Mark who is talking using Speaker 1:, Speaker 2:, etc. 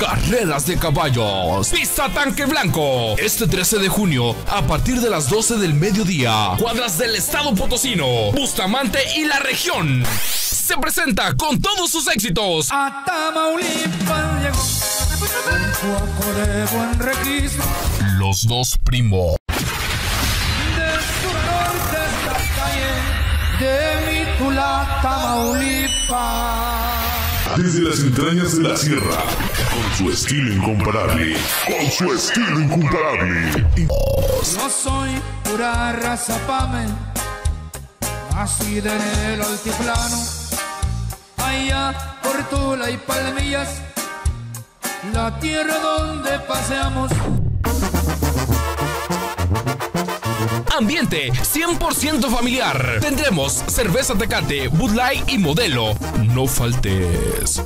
Speaker 1: carreras de caballos. Pista Tanque Blanco. Este 13 de junio, a partir de las 12 del mediodía, cuadras del estado potosino, Bustamante y la región. Se presenta con todos sus éxitos.
Speaker 2: A Tamaulipas llegó de buen registro.
Speaker 1: Los dos primos.
Speaker 2: De mi Tula, Tamaulipas.
Speaker 3: Desde las entrañas de la sierra, con su estilo incomparable, con su estilo incomparable.
Speaker 2: Yo soy pura raza pame, nacida en el altiplano, allá por Tula y Palmillas, la tierra donde paseamos.
Speaker 1: Ambiente 100% familiar. Tendremos cerveza Tecate, Bud Light y Modelo. No faltes.